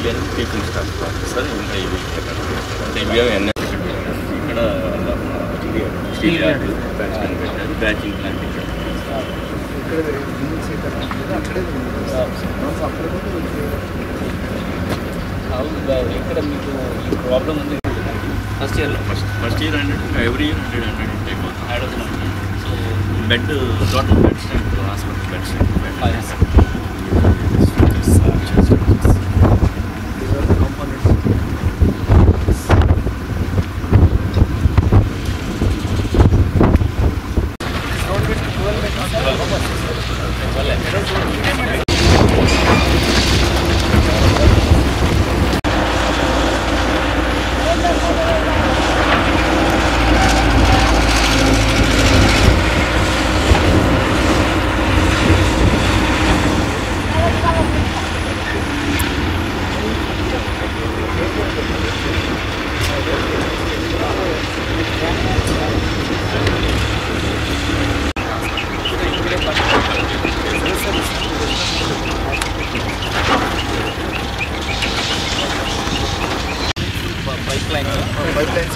ఇవన్నీ teaching staff sir ఇంకా ఇవి అంటే ఇవి అన్నీ ఇక్కడ స్టీల్ యార్డ్ పెట్టారు బ్యాచింగ్ ప్లాంట్ పెట్టారు అవును ఇక్కడ మీకు ఈ ప్రాబ్లం ఉంది ఫస్ట్ ఇయర్లో first first year hundred every year hundred hundred intake అవుతుంది యాడ్ అవుతున్నాం so bed total bed strength hospital bed Five. Strength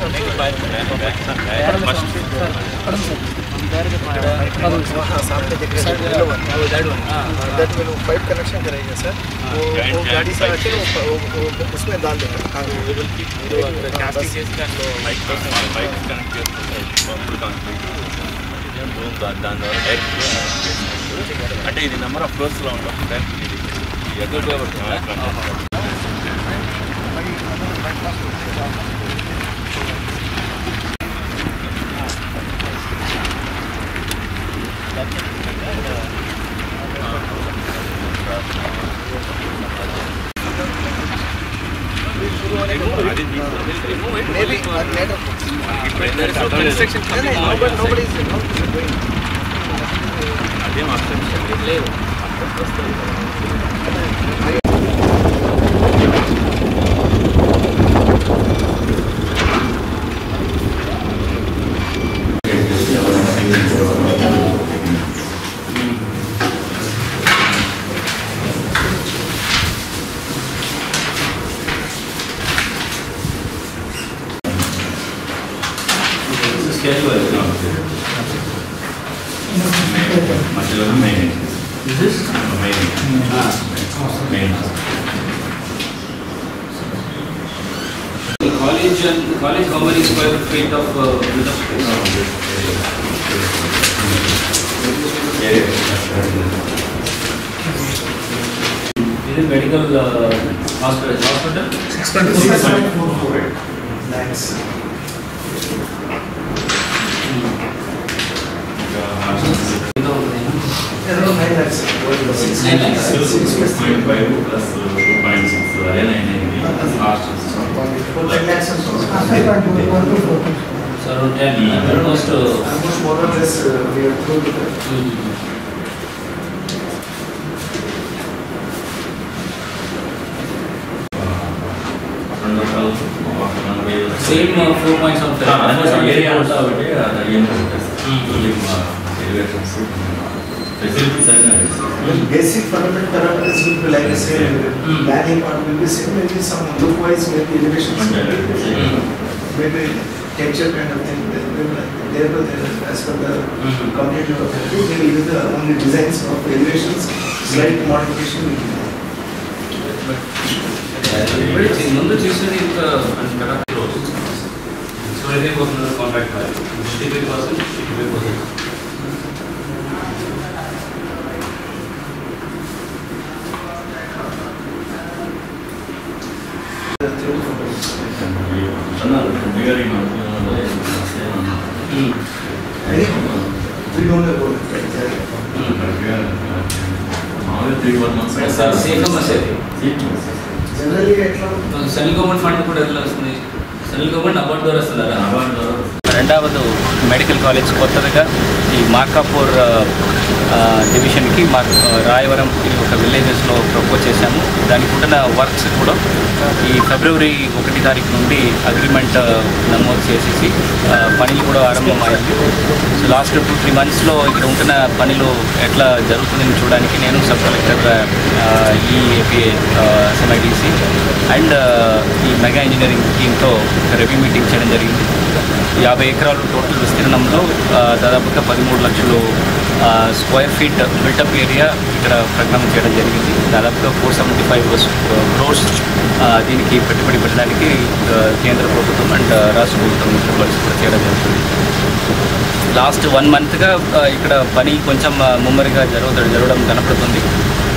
pipe lines सामने दिख रहा है yellow one that will pipe connection करेगा सर वो वो गाड़ी से आके वो वो- वो उसमें डाल देगा కాస్టింగ్ చేసి దాంట్లో లైట్ కోసం లైట్ కనెక్ట్ చేసుకుంటే పంపులు కనెక్ట్ రూమ్ దాని దాని ద్వారా డైరెక్ట్ అంటే ఇది నెంబర్ ఆఫ్ ఫ్లోర్స్లో ఉంటాం డైరెక్ట్ ఇది ఎక్కడ the restriction coming no, out. Nobody, nobody's schedule is not Is this? No. Ah. College and college, how many square feet of space? Yeah. Is it medical uh, hospital? Hospital? Six point four. Six point four. Nice. Nine lakhs. Six point five plus two point six అదే nine అయింది last lakhs almost almost more or less నలభై same four points area అంతా ఒకటి అది ఏం అన్నీ basic fundamental parameters will be like the same. Mm. Planning part will be same, maybe some look wise, maybe elevations. Mm. Maybe texture kind of thing, they will, they will, as per the Mhm. cognitive ability, they will use the only designs of elevations, slight modification will be there. ముందు చూసేది ఇంకా కదా so ఇదే పోతున్నారు contract fifty five percent fifty five percent central government fund కూడా ఎట్లా వస్తుంది? Central government award ద్వారా వస్తున్నారా రెండవది మెడికల్ కాలేజ్ కొత్తగా ఈ మార్కాపూర్ డివిజన్కి మా రాయవరం ఇది ఒక విలేజెస్లో ప్రపోజ్ చేశాము. దానికి ఉంటున్న వర్క్స్ కూడా ఈ ఫిబ్రవరి ఒకటి తారీఖు నుండి అగ్రిమెంట్ నమోదు చేసేసి పనులు కూడా ఆరంభమయ్యాయి. సో లాస్ట్ టూ త్రీ మంత్స్లో ఇక్కడ ఉంటున్న పనులు ఎట్లా జరుగుతుందని చూడడానికి నేను sub collector EAP SMIDC and mega engineering టీంతో రివ్యూ మీటింగ్ చేయడం జరిగింది. యాభై ఎకరాలు టోటల్ విస్తీర్ణంలో దాదాపుగా పదమూడు లక్షలు స్క్వేర్ ఫీట్ బిల్టప్ ఏరియా ఇక్కడ ప్రకటన చేయడం జరిగింది. దాదాపుగా ఫోర్ సెవెంటీ ఫైవ్ క్రోర్స్ దీనికి పెట్టుబడి పెట్టడానికి కేంద్ర ప్రభుత్వం అండ్ రాష్ట్ర ప్రభుత్వం కలిసి కూడా చేయడం జరుగుతుంది. లాస్ట్ వన్ మంత్గా ఇక్కడ పని కొంచెం ముమ్మరిగా జరగ జరగడం కనపడుతుంది.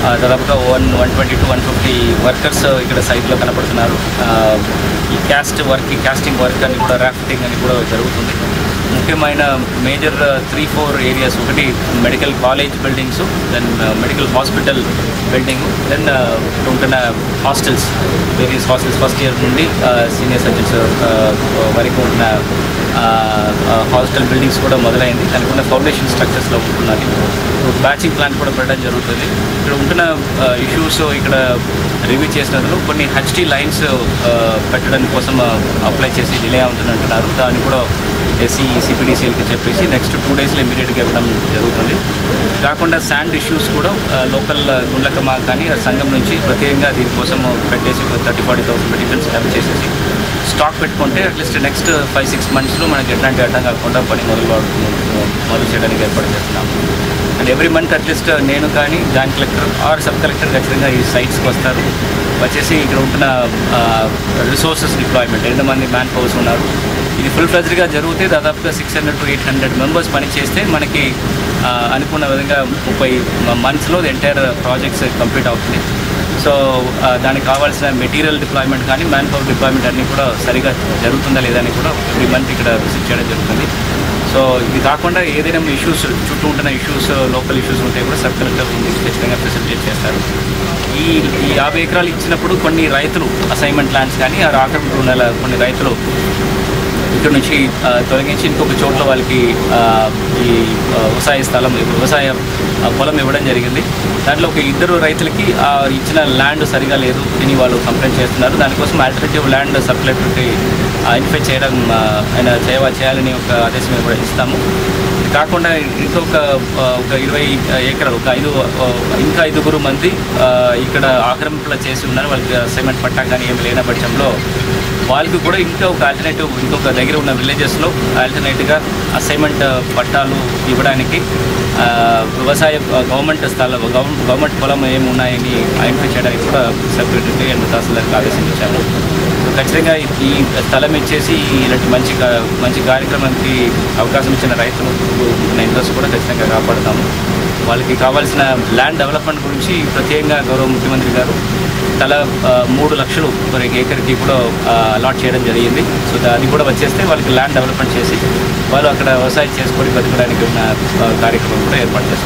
దాదాపుగా one one twenty to one fifty workers ఇక్కడ సైట్లో కనపడుతున్నారు. ఆ, ఈ cast work casting casting work అని కూడా రాఫ్టింగ్ అని కూడా జరుగుతుంది. ముఖ్యమైన మేజర్ త్రీ ఫోర్ ఏరియాస్. ఒకటి medical college buildings then uh, medical hospital building then uh, ఉంటున్న uh, hostels. Various hostels. First year నుండి సీనియర్ సర్జన్స్ వరకు ఉన్న హాస్టల్ బిల్డింగ్స్ కూడా మొదలైంది. దానికి ఉన్న ఫౌండేషన్ స్ట్రక్చర్స్లో ఉంటున్నది బ్యాచింగ్ ప్లాన్ కూడా పెట్టడం జరుగుతుంది. ఇక్కడ ఉంటున్న ఇష్యూస్ ఇక్కడ రివ్యూ చేసినందులో కొన్ని హెచ్టీ లైన్స్ పెట్టడం కోసం అప్లై చేసి డిలే అవుతుంది అంటున్నారు దాన్ని కూడా ఎస్సీ సిపిడిసిఎల్కి చెప్పేసి నెక్స్ట్ టూ డేస్లో ఇమీడియట్గా ఇవ్వడం జరుగుతుంది. కాకుండా శాండ్ ఇష్యూస్ కూడా లోకల్ గుండ్లకమా కానీ సంఘం నుంచి ప్రత్యేకంగా దీనికోసం పెట్టేసి thirty forty thousand petitions have చేసేసి స్టాక్ పెట్టుకుంటే at least next five six మంత్స్లో మనకి ఎట్లాంటి అడ్డం కాకుండా పని మొదలు మొదలు చేయడానికి ఏర్పాటు చేస్తున్నాము. అండ్ ఎవ్రీ మంత్ అట్లీస్ట్ నేను కానీ joint collector or sub collector ఖచ్చితంగా ఈ సైట్స్కి వస్తారు. వచ్చేసి ఇక్కడ ఉంటున్న రిసోర్సెస్ డిప్లాయ్మెంట్ ఎంతమంది మ్యాన్ పవర్స్ ఉన్నారు ఇది ఫుల్ ఫ్లెజ్డ్గా జరిగితే దాదాపుగా six hundred to eight hundred members పని చేస్తే మనకి అనుకున్న విధంగా ముప్పై మంత్స్లో ఎంటైర్ ప్రాజెక్ట్స్ కంప్లీట్ అవుతుంది. సో దానికి కావాల్సిన మెటీరియల్ డిప్లాయ్మెంట్ కానీ మ్యాన్ పవర్ డిప్లాయ్మెంట్ అన్నీ కూడా సరిగా జరుగుతుందా లేదా అని కూడా ఎవ్రీ మంత్ ఇక్కడ విజిట్ చేయడం జరుగుతుంది. సో ఇది కాకుండా ఏదైనా ఇష్యూస్ చుట్టూ ఉంటున్న ఇష్యూస్ లోకల్ ఇష్యూస్ ఉంటే కూడా సబ్ కలెక్టర్ ఖచ్చితంగా ఫెసిలిటేట్ చేస్తారు. ఈ ఈ యాభై ఎకరాలు ఇచ్చినప్పుడు కొన్ని రైతులు అసైన్మెంట్ ల్యాండ్స్ కానీ ఆ ఆక్రమింపు నెల కొన్ని రైతులు ఇక్కడ నుంచి తొలగించి ఇంకొక చోట్ల వాళ్ళకి ఈ వ్యవసాయ స్థలం వ్యవసాయ పొలం ఇవ్వడం జరిగింది. దాంట్లో ఒక ఇద్దరు రైతులకి ఇచ్చిన ల్యాండ్ సరిగా లేదు అని వాళ్ళు కంప్లైంట్ చేస్తున్నారు. దానికోసం ఆల్టర్నేటివ్ ల్యాండ్ సర్క్యులేటర్కి ఐడెంటిఫై చేయడం ఆయన చేయ చేయాలని ఒక ఆదేశం కూడా ఇస్తాము. కాకుండా ఇంకొక ఒక ఇరవై ఎకరాలు ఒక ఐదు ఇంకా ఐదుగురు మంది ఇక్కడ ఆక్రమింపులు చేసి ఉన్నారు. వాళ్ళకి సిమెంట్ పట్టా కానీ ఏమి లేని పక్షంలో వాళ్ళకి కూడా ఇంకా ఒక ఆల్టర్నేటివ్ ఇంకొక దగ్గర ఉన్న విలేజెస్లో ఆల్టర్నేటివ్గా అసైన్మెంట్ పట్టాలు ఇవ్వడానికి uh, వ్యవసాయ గవర్నమెంట్ స్థలం గవర్నమెంట్ గవర్నమెంట్ పొలం ఏమి ఉన్నాయని ఐడెంటిఫై చేయడానికి కూడా సెక్రటరీ అండ్ తహసీల్దార్కి ఆదేశించాము ఖచ్చితంగా ఈ స్థలం ఇచ్చేసి ఇలాంటి మంచి మంచి కార్యక్రమానికి అవకాశం ఇచ్చిన రైతులు ఉన్న ఇంట్రెస్ట్ కూడా ఖచ్చితంగా కాపాడుతాము. వాళ్ళకి కావాల్సిన ల్యాండ్ డెవలప్మెంట్ గురించి ప్రత్యేకంగా గౌరవ ముఖ్యమంత్రి గారు తల మూడు లక్షలు మరి ఏకర్కి కూడా అలాట్ చేయడం జరిగింది. సో అది కూడా వచ్చేస్తే వాళ్ళకి ల్యాండ్ డెవలప్మెంట్ చేసి వాళ్ళు అక్కడ వ్యవసాయం చేసుకొని బతకడానికి ఉన్న కార్యక్రమం కూడా ఏర్పాటు చేస్తాం